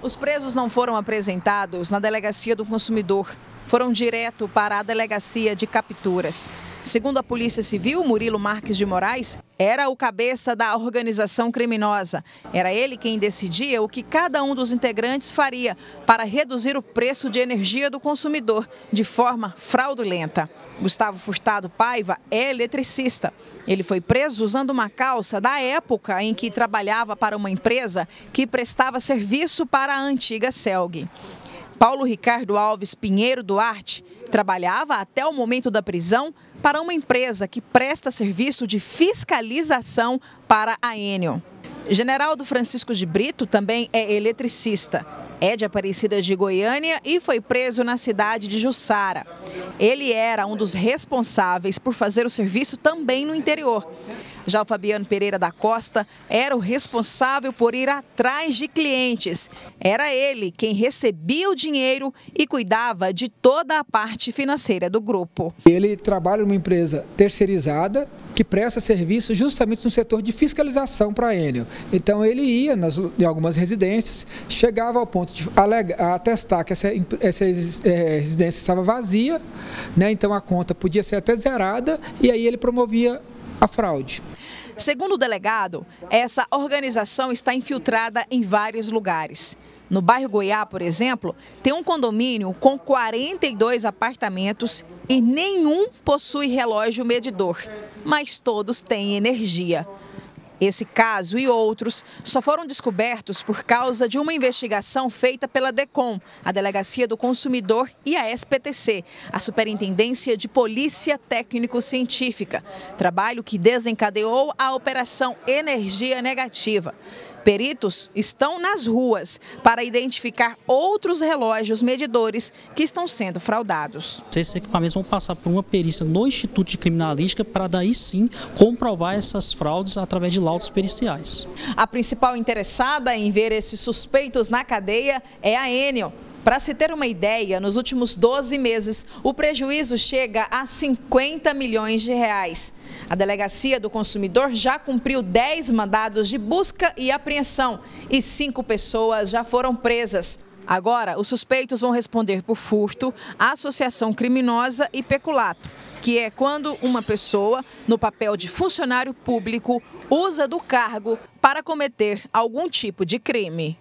Os presos não foram apresentados na delegacia do consumidor, foram direto para a delegacia de capturas. Segundo a Polícia Civil, Murilo Marques de Moraes era o cabeça da organização criminosa. Era ele quem decidia o que cada um dos integrantes faria para reduzir o preço de energia do consumidor de forma fraudulenta. Gustavo Furtado Paiva é eletricista. Ele foi preso usando uma calça da época em que trabalhava para uma empresa que prestava serviço para a antiga Celg. Paulo Ricardo Alves Pinheiro Duarte trabalhava até o momento da prisão para uma empresa que presta serviço de fiscalização para a Enel. Generaldo Francisco de Brito também é eletricista. É de Aparecida de Goiânia e foi preso na cidade de Jussara. Ele era um dos responsáveis por fazer o serviço também no interior. Já o Fabiano Pereira da Costa era o responsável por ir atrás de clientes. Era ele quem recebia o dinheiro e cuidava de toda a parte financeira do grupo. Ele trabalha numa empresa terceirizada que presta serviço justamente no setor de fiscalização para a Enel. Então ele ia nas, em algumas residências, chegava ao ponto de atestar que essa, essa é, residência estava vazia, né? então a conta podia ser até zerada e aí ele promovia a fraude. Segundo o delegado, essa organização está infiltrada em vários lugares. No bairro Goiá, por exemplo, tem um condomínio com 42 apartamentos e nenhum possui relógio medidor, mas todos têm energia. Esse caso e outros só foram descobertos por causa de uma investigação feita pela DECOM, a Delegacia do Consumidor e a SPTC, a Superintendência de Polícia Técnico-Científica, trabalho que desencadeou a Operação Energia Negativa. Peritos estão nas ruas para identificar outros relógios medidores que estão sendo fraudados. Esses equipamentos vão passar por uma perícia no Instituto de Criminalística para daí sim comprovar essas fraudes através de laudos periciais. A principal interessada em ver esses suspeitos na cadeia é a Enel. Para se ter uma ideia, nos últimos 12 meses, o prejuízo chega a 50 milhões de reais. A Delegacia do Consumidor já cumpriu 10 mandados de busca e apreensão e cinco pessoas já foram presas. Agora, os suspeitos vão responder por furto, associação criminosa e peculato, que é quando uma pessoa, no papel de funcionário público, usa do cargo para cometer algum tipo de crime.